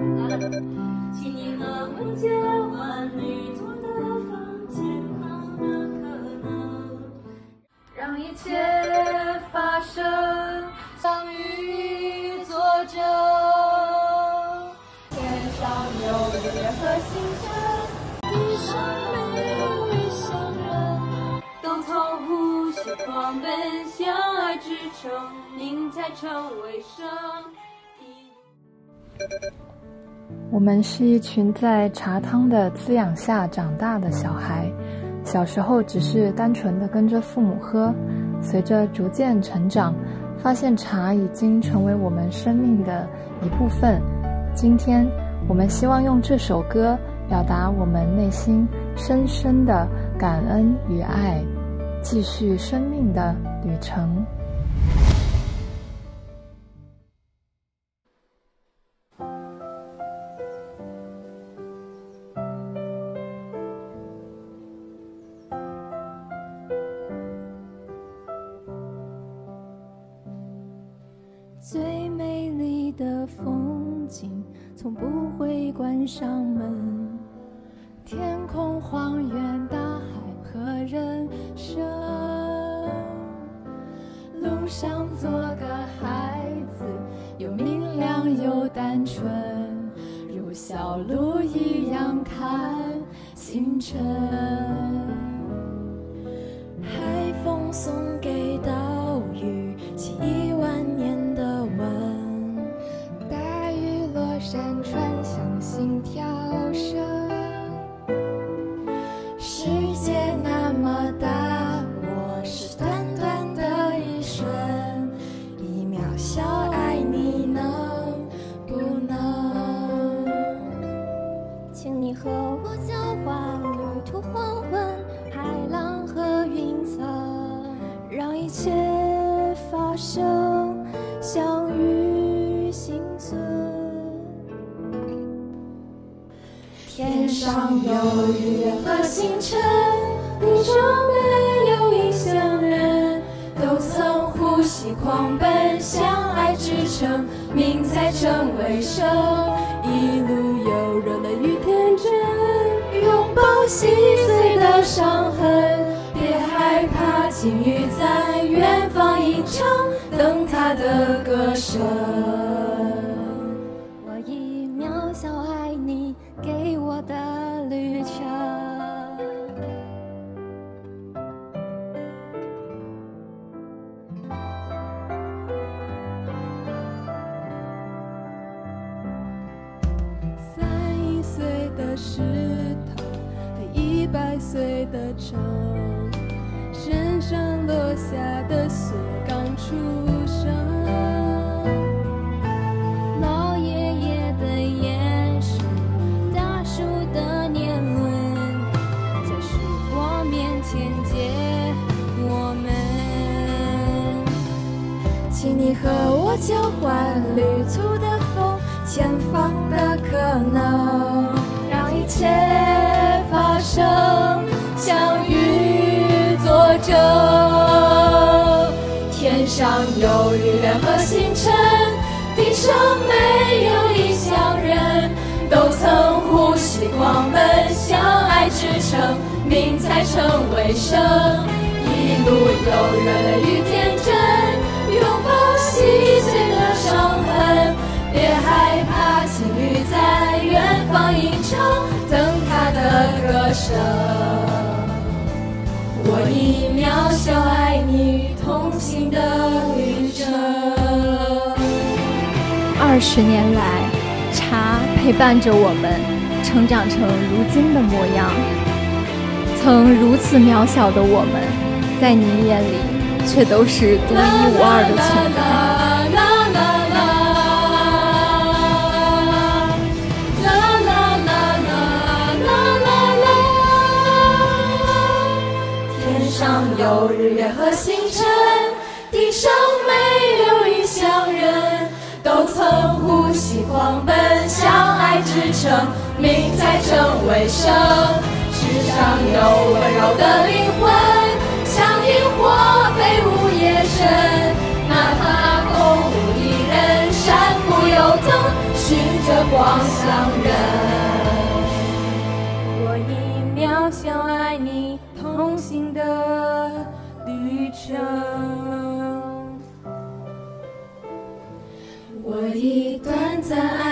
请你和我交换旅途的风，前方的可能，让一切发生，相遇作证。天上有月和星辰，地上没有异乡人，都从呼吸狂奔，相爱支撑，命才成为生。我们是一群在茶汤的滋养下长大的小孩，小时候只是单纯的跟着父母喝，随着逐渐成长，发现茶已经成为我们生命的一部分。今天，我们希望用这首歌表达我们内心深深的感恩与爱，继续生命的旅程。最美丽的风景，从不会关上门。天空、荒原、大海和人生，路上做个孩子，又明亮又单纯，如小鹿一样看星辰。我交换旅途黄昏，海浪和云层，让一切发生，相遇幸存。天上有日月和星辰，地上没有异乡人，都曾呼吸狂奔，相爱支撑，命才成为生。一路有热泪与，心碎的伤痕，别害怕，鲸鱼在远方吟唱，等他的歌声。我以渺小爱你给我的城，身上落下的雪刚出生。老爷爷的眼神，大树的年轮，在时光面前结我们。请你和我交换旅途的风，前方的可能，切发生，相遇作证。天上有日月和星辰，地上没有异乡人，都曾呼吸狂奔，相爱支撑，命才成为生。一路有热泪与天真，行的旅程。二十年来，茶陪伴着我们成长成如今的模样。曾如此渺小的我们，在您眼里却都是独一无二的存在。天上有日月和星辰，地上没有异乡人，都曾呼吸狂奔，相爱支撑，命才成为生。世上有温柔的灵魂，像萤火飞舞夜深，哪怕空无一人，山谷有灯，寻着光相认。我以渺小爱你同行的我已短暂爱